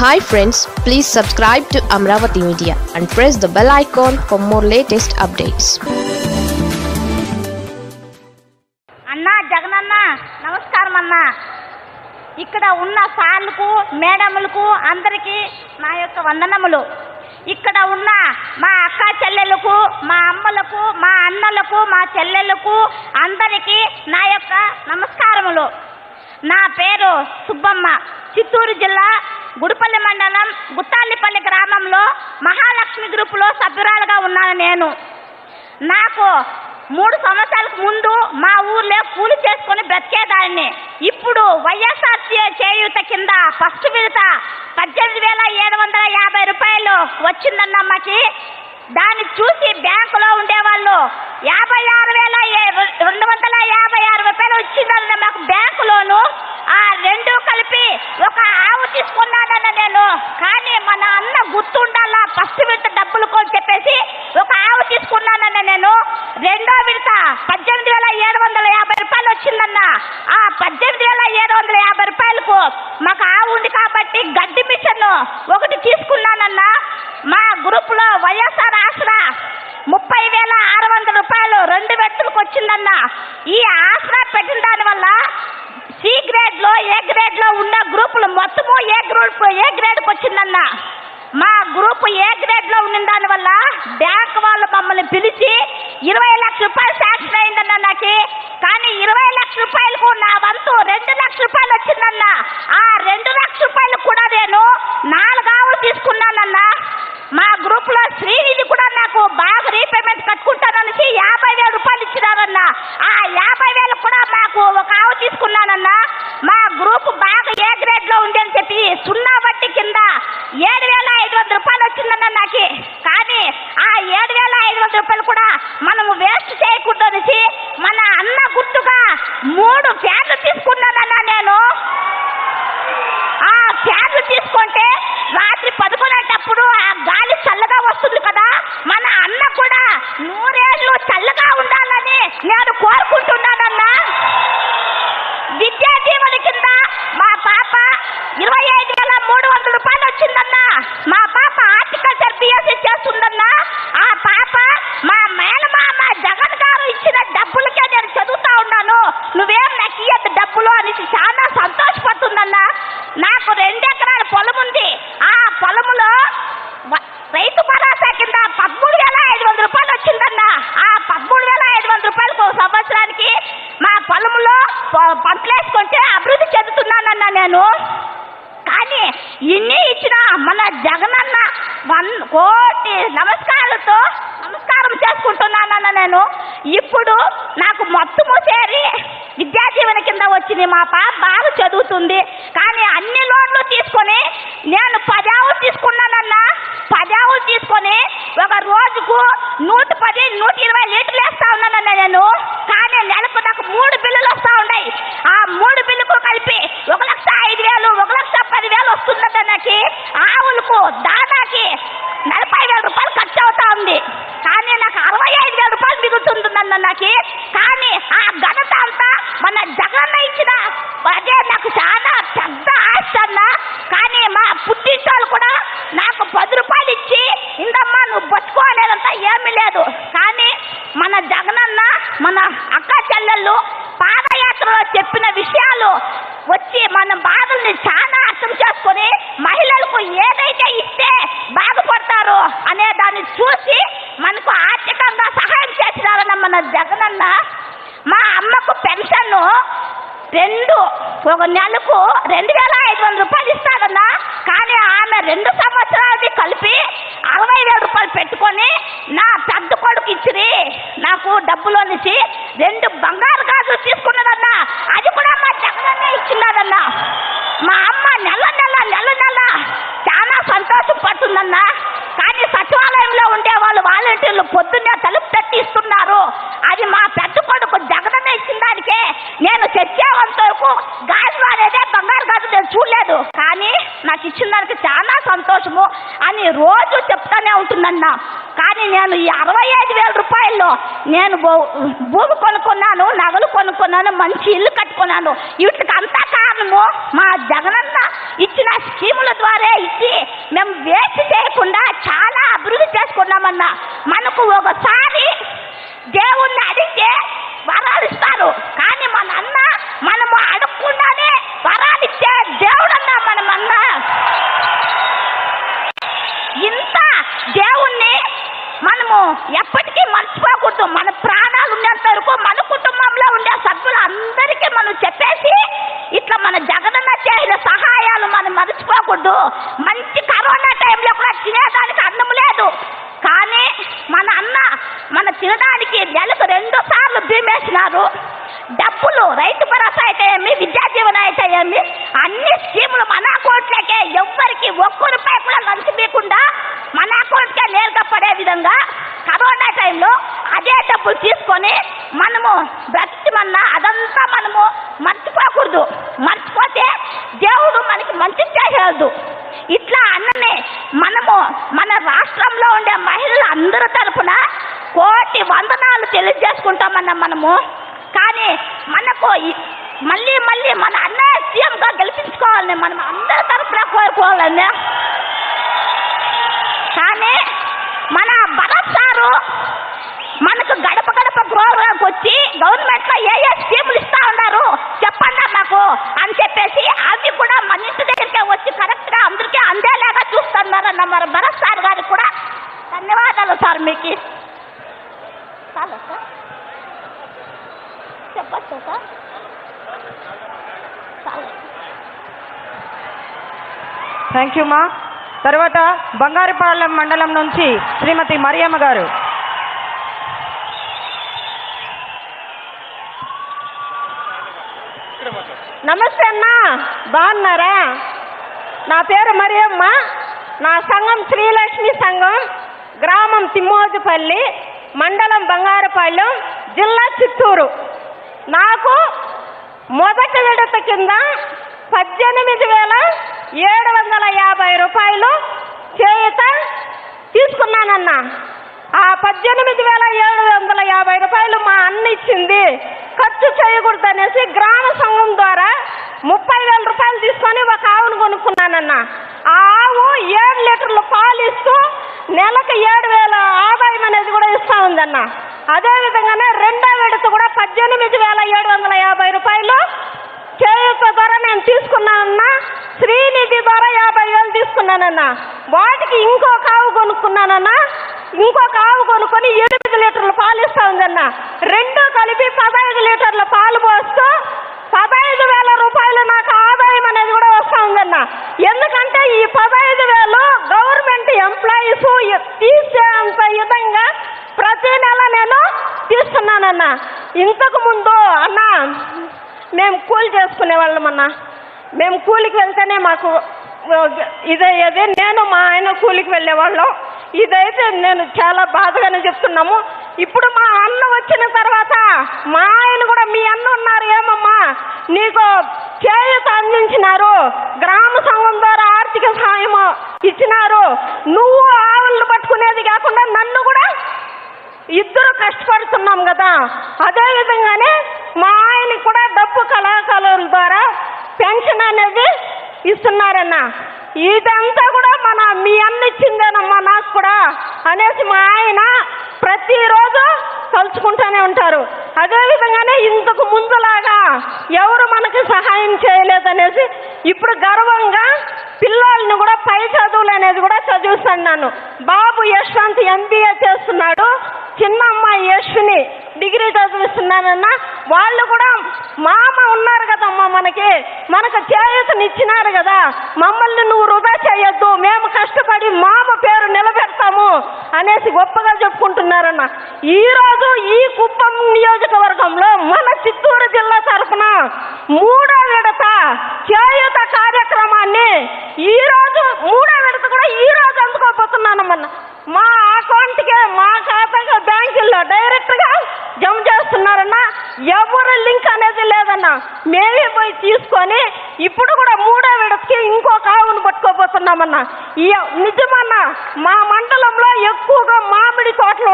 Hi friends please subscribe to Amaravati media and press the bell icon for more latest updates అన్నా జగనన్న నమస్కారం అన్నా. ఇక్కడ ఉన్న సార్లకు మేడములకు అందరికీ నా యొక్క వందనములు. ఇక్కడ ఉన్న మా అక్క చెల్లెలకు మా అమ్మలకు మా అన్నలకు మా చెల్లెలకు అందరికీ నా యొక్క నమస్కారములు. నా పేరు సుబ్బమ్మ. చిత్తూరు జిల్లా గుడిపల్లి మండలం గుత్తాలిపల్లి గ్రామంలో మహాలక్ష్మి గ్రూపులో సభ్యురాలుగా ఉన్నాను నేను. నాకు మూడు సంవత్సరాలకు ముందు మా ఊర్లో కూలి చేసుకుని బ్రతికేదాన్ని. ఇప్పుడు వైఎస్ఆర్సీ చేయూత కింద ఫస్ట్ విడత పద్దెనిమిది వేల ఏడు వందల యాభై రూపాయలు వచ్చిందన్నమ్మకి దాన్ని చూసి బ్యాంకులో ఉండేవాళ్ళు యాభై ఆరు వేల రెండు వందల యాభై ఆరు రూపాయలు వచ్చిందన్న మాకు బ్యాంకు లోను ఆ రెండు కలిపి ఒక ఆవు తీసుకున్నానన్న నేను. కానీ మన అన్న గుర్తుండాలా ఫస్ట్ విడత డబ్బులు కొని చెప్పేసి ఒక ఆవు తీసుకున్నానన్న నేను. రెండో విడత పద్దెనిమిది వేల ఏడు వందల యాభై రూపాయలు వచ్చిందన్న. ఆ పద్దెనిమిది వేల ఏడు వందల యాభై రూపాయలకు మాకు ఆవు ఉంది కాబట్టి గడ్డి మిషన్ ఒకటి తీసుకున్నానన్న. మా గ్రూప్లో వైఎస్ఆర్ ఆసరా ముప్పై వేల ఆరు వందల రూపాయలు రెండు వ్యక్తులకు వచ్చిందన్న. ఈ ఆసరా పెట్టిన దాని వల్ల సి గ్రేడ్లో ఏ గ్రేడ్లో ఉన్న గ్రూపులు మొత్తము ఏ గ్రూప్ ఏ గ్రేడ్కి వచ్చిందన్న. మా గ్రూప్ ఏ గ్రేడ్లో ఉన్న దాని వల్ల బ్యాంక్ వాళ్ళు మమ్మల్ని పిలిచి ఇరవై లక్షల రూపాయలు శాంక్షన్ అయిందన్న నాకు. కానీ ఇరవై లక్షల రూపాయలకు నా వంతు రెండు లక్షల రూపాయలు వచ్చిందన్న. ఆ రెండు లక్షల రూపాయలు కూడా నేను నాలుగు ఆవులు తీసుకున్నానన్న. మా గ్రూప్లో శ్రీ కూడా నాకు బాగా రీపేమెంట్ కట్టుకుంటాననేసి యాభై వేల రూపాయలు ఇచ్చినారన్న ఆ యాభై వేలు కూడా మాకు ఒక ఆవు తీసుకున్నానన్న మా గ్రూప్ బాగా ఏ గ్రేడ్లో ఉంది అని చెప్పి సున్నా వడ్డీ కింద ఏడు వేల ఐదు వందల రూపాయలు వచ్చిందన్న నాకు కానీ ఆ ఏడు వేల ఐదు వందల రూపాయలు కూడా మనము వేస్ట్ చేయకూడదు అనేసి మన అన్న గుర్తుగా మూడు ఫ్యాన్లు తీసుకున్నానన్న నేను ఆ ఫ్యాన్లు తీసుకుంటే రాత్రి పడుకునేటప్పుడు ఆ గాలి చల్లగా వస్తుంది కదా మన అన్న కూడా నూరేళ్ళు చల్లగా ఉండాలని నేను కోరుకుంటున్నానన్నా విద్యా దీవెన కింద మా పాప ఇరవై ఐదు వేల మూడు వందల రూపాయలు వచ్చిందన్న మా పాప హార్టికల్చర్ బిఎస్సీ చేస్తుందన్న ఆ పాప మా మేనమామ జగన్ గారు ఇచ్చిన డబ్బులకే నేను చదువుతా ఉన్నాను నువ్వేం నాకు ఇయ్యద్దు డబ్బులు అనేసి చాలా సంతోషపడుతుందన్న నాకు రెండు ఎకరాల పొలం ఉంది ఆ పొలములో వ- రైతు భరోసా కింద పదమూడు వేల ఐదు వందల రూపాయలు వచ్చిందన్న ఆ పదమూడు వేల ఐదు వందల రూపాయలకు ఒక సంవత్సరానికి మా పట్లేసుకుంటే వేసుకుంటే అభివృద్ధి చెందుతున్నానన్నా నేను. కానీ ఇన్ని ఇచ్చిన మన జగనన్న వన్ కోటి నమస్కారాలతో నమస్కారం చేసుకుంటున్నానన్న నేను. ఇప్పుడు నాకు మొత్తము చేరి విద్యాజీవన కింద వచ్చింది. మా పాప బాగా చదువుతుంది. కానీ అన్ని లోన్లు తీసుకొని నేను పదావులు తీసుకున్నానన్న పదావులు తీసుకొని ఒక రోజుకు నూట పది నూట ఇరవై లీటర్లు వేస్తా ఉన్నానన్న నేను కానీ నెలకు నాకు మూడు బిల్లులు వస్తా ఉన్నాయి ఆ మూడు బిల్లుకు కలిపి ఒక లక్ష ఐదు వేలు ఒక లక్ష పది వేలు వస్తుందన్న నాకు ఆవులకు దానాకి నలభై వేల రూపాయలు ఖర్చు అవుతా ఉంది కానీ నాకు అరవై ఐదు వేల రూపాయలు మిగులుతుందన్న నాకు కానీ ఆ ఘనత అంతా మన జగన్ ఇచ్చిన. అదే నాకు చాలా పెద్ద ఆశ అన్న. కానీ మా పుట్టించోళ్ళు కూడా నాకు పది రూపాయలు ఇచ్చి ఇందమ్మా నువ్వు బతుకో ఏమీ లేదు. కానీ మన జగనన్న మన అక్క చెల్లెళ్ళు పాదయాత్రలో చెప్పిన విషయాలు వచ్చి మన బాధల్ని చాలా అర్థం చేసుకొని మహిళలకు ఏదైతే ఇస్తే బాగుపడతారో అనే దాన్ని చూసి మనకు ఆర్థికంగా సహాయం చేసినారన్న మన జగనన్న మా అమ్మకు పెన్షన్ రెండు. ఒక నెలకు రెండు వేల ఐదు వందల రూపాయలు ఇస్తారన్నా. కానీ ఆమె రెండు సంవత్సరాలది కలిపి అరవై వేల రూపాయలు పెట్టుకొని నా పెద్ద కొడుకు ఇచ్చిరి. నాకు డబ్బులు ఇచ్చి రెండు బంగారు గాజులు తీసుకున్నదన్నా అది కూడా మా జగనన్న ఇచ్చినాదన్నా మా అమ్మ నెల నెల నెల నెల చాలా సంతోషం పడుతుందన్నా కానీ సచివాలయంలో ఉండే వాళ్ళు వాలంటీర్లు పొద్దున్నే తలుపు తట్టి ఇస్తున్నారు అది మా పెద్ద కొడుకు జగనన్న ఇచ్చిన దానికే నేను తెచ్చేంత వరకు గాజు అనేదే బంగారు గాజు నేను చూడలేదు కానీ నాకు ఇచ్చిన దానికి చాలా సంతోషము అని రోజు చెప్తానే ఉంటుందన్న. కానీ నేను ఈ అరవై ఐదు వేల రూపాయల్లో నేను భూ- భూమి కొనుక్కున్నాను నగలు కొనుక్కున్నాను మంచి ఇల్లు కట్టుకున్నాను. వీటికి అంతా కారణము మా జగనన్న ఇచ్చిన స్కీముల ద్వారా ఇచ్చి మేము వేస్ట్ చేయకుండా చాలా అభివృద్ధి చేసుకున్నామన్నా. మనకు ఒకసారి దేవుణ్ణి అడిగితే వరాలు ఇస్తారు కానీ మన అన్న మనము అడగకుండానే వరాలు ఇచ్చే దేవుడన్నా మనమన్నా ఇంత దేవుణ్ణి మనము ఎప్పటికీ మర్చిపోకూడదు మన ప్రాణాలు ఉన్నంత వరకు మన కుటుంబంలో ఉండే సభ్యులు అందరికీ మనం చెప్పేసి ఇట్లా మన జగనన్న చేసిన సహాయాలు మనం మర్చిపోకూడదు. మంచి కరోనా టైంలో కూడా తినేదానికి అన్నం లేదు. కానీ మన అన్న మన తినడానికి నెలకు రెండు సార్లు భీమేసినారు డబ్బులు రైతు భరోసా అయితే ఏమి విద్యా జీవన అయితే ఏమి అన్ని స్కీములు మన అకౌంట్లకే ఎవ్వరికి ఒక్క రూపాయి కూడా లంచమీయకుండా మన అకౌంట్కే నేరుగా పడే విధంగా కరోనా టైంలో అదే డబ్బులు తీసుకొని మనము బ్రతిమన్నా అదంతా మనము మర్చిపోకూడదు మర్చిపోతే దేవుడు మనకి మంచి చేసేది ఇట్లా అన్ననే మనము మన రాష్ట్రంలో ఉండే మహిళలు అందరి తరపున కోటి వందనాలు తెలియజేసుకుంటామన్న మనము. కానీ మనకు మళ్ళీ మళ్ళీ మన అన్న సీఎంగా గెలిపించుకోవాలని మనం అందరి తరపున కోరుకోవాలని కానీ మన భరత్ సారు మనకు గడప గడప ప్రోగ్రాంకి వచ్చి గవర్నమెంట్లో ఏ ఏ స్కీములు ఇస్తా ఉన్నారు? చెప్పండి మాకు అని చెప్పేసి చూస్తున్నారన్న మరి భరత్ సార్ గారికి కూడా ధన్యవాదాలు సార్ మీకు. చాలా సార్. చెప్పచ్చు సార్. చాలా. థ్యాంక్ యూ మా తర్వాత బంగారుపాలెం మండలం నుంచి శ్రీమతి మరియమ్మ గారు. నమస్తే అన్న. బాగున్నారా? నా పేరు మరియమ్మ. నా సంఘం శ్రీలక్ష్మి సంఘం గ్రామం తిమ్మోజుపల్లి మండలం బంగారుపాలెం జిల్లా చిత్తూరు. నాకు మొదటి విడత కింద పద్దెనిమిది వేల ఏడు వందల యాభై రూపాయలు చేయుత తీసుకున్నానన్నా. ఆ పద్దెనిమిది వేల ఏడు వందల యాభై రూపాయలు మా అన్న ఇచ్చింది. ఖర్చు చేయకూడదనేసి గ్రామ సంఘం ద్వారా ముప్పై వేల రూపాయలు తీసుకొని ఒక ఆవును కొనుక్కున్నానన్న. ఆ ఆవు ఏడు లీటర్లు పాలు ఇస్తూ నెలకు ఏడు వేల ఆదాయం అనేది కూడా ఇస్తా ఉందన్న. అదే విధంగానే రెండో విడత కూడా పద్దెనిమిది వేల ఏడు వందల యాభై రూపాయలు చేయూత ద్వారా నేను తీసుకున్నానన్నా శ్రీనిధి ద్వారా యాభై వేలు తీసుకున్నానన్నా. వాటికి ఇంకో కావు కొనుక్కున్నానన్నా. ఇంకొక ఆవు కొనుక్కొని ఎనిమిది లీటర్ల పాలు ఇస్తా ఉందన్న. రెండు కలిపి పదహైదు లీటర్ల పాలు పోస్తూ పదహైదు వేల రూపాయలు నాకు ఆదాయం అనేది కూడా వస్తా ఉందన్న. ఎందుకంటే ఈ పదహైదు ఎంప్లాయీస్ తీసేంత విధంగా ప్రతి నెల నేను తీస్తున్నానన్న. ఇంతకు ముందు అన్న మేము కూలి చేసుకునే వాళ్ళమన్నా మేము కూలికి వెళ్తేనే మాకు ఇదయ్యేది నేను మా ఆయన కూలికి వెళ్ళేవాళ్ళం ఇదైతే నేను చాలా బాధగానే చెప్తున్నాము. ఇప్పుడు మా వచ్చిన తర్వాత మా ఆయన కూడా మీ అన్న ఉన్నారు ఏమమ్మా? నీకు చేయూత అందించినారు గ్రామ సంఘం ద్వారా ఆర్థిక సహాయం ఇచ్చినారు. నువ్వు ఆవులను పట్టుకునేది కాకుండా నన్ను కూడా ఇద్దరు కష్టపడుతున్నాం కదా. అదే విధంగానే మా ఆయనకి కూడా డబ్బు కళాకారుల ద్వారా పెన్షన్ అనేది ఇస్తున్నారన్న. ఇదంతా కూడా మన మీ అన్న ఇచ్చిందేనమ్మా నాకు కూడా అనేసి మా ఆయన ప్రతిరోజు తలుచుకుంటూనే ఉంటారు. అదే విధంగానే ఇంతకు ముందులాగా ఎవరు మనకి సహాయం చేయలేదనేసి ఇప్పుడు గర్వంగా పిల్లల్ని కూడా పై చదువులు అనేది కూడా చదివిస్తున్నాను. బాబు యశ్వంత్ ఎంబీఏ చేస్తున్నాడు. చిన్న అమ్మాయి యశ్విని డిగ్రీ చదివిస్తున్నానన్న వాళ్ళు కూడా మామ ఉన్నారు కదమ్మా మనకి. మనకు చేయూతనిచ్చినారు కదా. మమ్మల్ని నువ్వు వృధా చేయొద్దు. మేము కష్టపడి మామ పేరు అనేసి గొప్పగా చెప్పుకుంటున్నారన్న. ఈ రోజు ఈ కుప్పం నియోజకవర్గంలో మన చిత్తూరు జిల్లా తరఫున మూడో విడత చేయుత కార్యక్రమాన్ని ఈ రోజు మూడో విడత కూడా ఈ రోజు అందుకోబోతున్నానమ్మన్న. మా అకౌంట్కే మా ఖాతాగా బ్యాంకుల్లో డైరెక్ట్గా జమ చేస్తున్నారన్న. ఎవరు లింక్ అనేది లేదన్న. మేమే పోయి తీసుకొని ఇప్పుడు కూడా మూడో విడతకి ఇంకో కావును పట్టుకోబోతున్నామన్న. ఈ నిజమన్న మా మండలం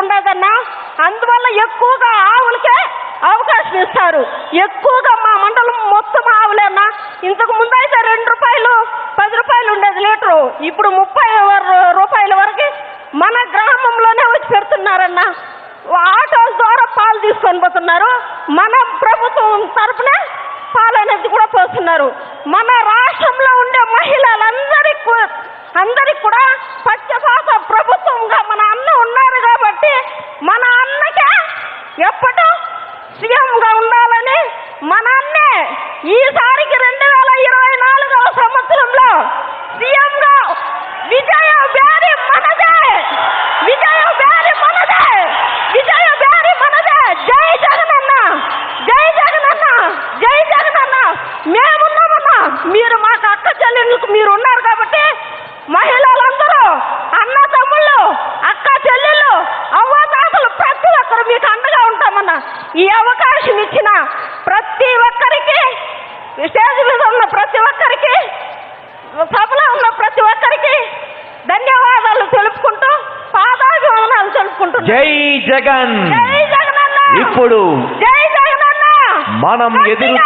ఉండదన్నా. అందువల్ల ఎక్కువగా ఆవులకే అవకాశం ఇస్తారు. ఎక్కువగా మా మండలం మొత్తం రావులేనా ఇంతకు ముందు అయితే రెండు రూపాయలు పది రూపాయలు ఉండేది లీటరు. ఇప్పుడు ముప్పై రూపాయల వరకు మన గ్రామంలోనే వచ్చి పెడుతున్నారన్నా. ఆటోల ద్వారా పాలు తీసుకొని పోతున్నారు. మన ప్రభుత్వం తరఫున పాలు అనేది కూడా పోస్తున్నారు. మన రాష్ట్రంలో ఉండే మహిళలందరికీ అందరికి కూడా పచ్చపాత ప్రభుత్వంగా మన అన్న ఉన్నారు కాబట్టి మన అన్నకే ఎప్పటో సీఎంగా ఉండాలని మన అన్నే ఈసారికి రెండు వేల ఇరవై నాలుగవ సంవత్సరంలో సీఎంగా విజయ బ్యారి మనదే విజయ బ్యారి మనదే విజయ బ్యారి మనదే జై జగనన్న జై జగనన్న జై జగనన్న మేమున్నామన్నా మీరు మాకు అక్క చెల్లెళ్ళకు మీరు ఉన్నారు కాబట్టి మహిళలందరూ అన్న తమ్ముళ్ళు అక్క చెల్లెళ్ళు అవ్వతాతలు ప్రతి ఒక్కరు మీకు అండగా ఉంటామన్నా ఈ అవకాశం ఇచ్చిన ప్రతి ఒక్కరికి స్టేజ్ మీద ఉన్న ప్రతి ఒక్కరికి సభలో ఉన్న ప్రతి ఒక్కరికి ధన్యవాదాలు తెలుపుకుంటూ పాదాభివందనాలు తెలుపుకుంటున్నాను జై జగన్. జై జగనన్న. ఇప్పుడు జై జగనన్న. మనం ఎదురు